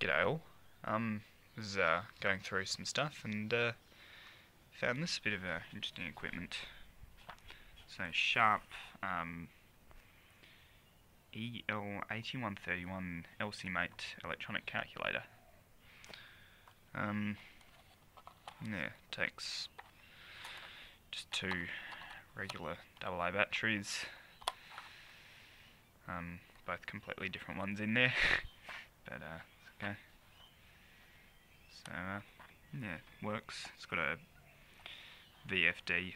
G'day all. Um, was uh, going through some stuff and uh, found this bit of uh, interesting equipment. So Sharp um, EL8131 ELSI-MATE electronic calculator. Um, yeah, takes just two regular AA batteries. Um, both completely different ones in there, but uh, okay. So uh, yeah, works. It's got a VFD,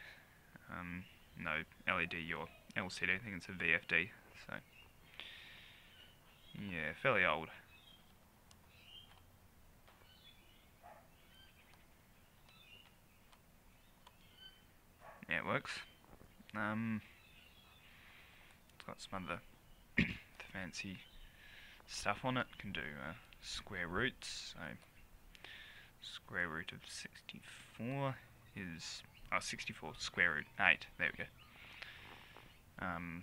um, no LED or LCD. I think it's a VFD. So yeah, fairly old. Yeah, it works. Um, it's got some other fancy stuff on it. Can do uh, square roots. So square root of 64 is oh 64 square root 8. There we go. Um,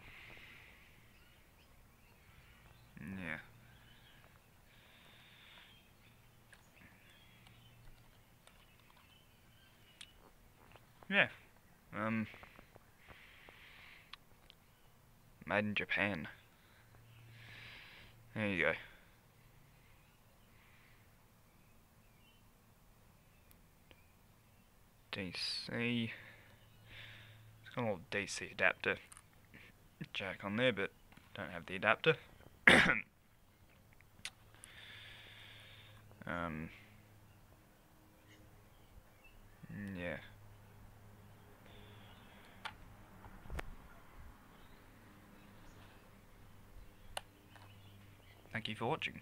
yeah. Yeah. Um. Made in Japan. There you go. DC. It's got a little DC adapter jack on there, but don't have the adapter. um. Yeah. Thank you for watching.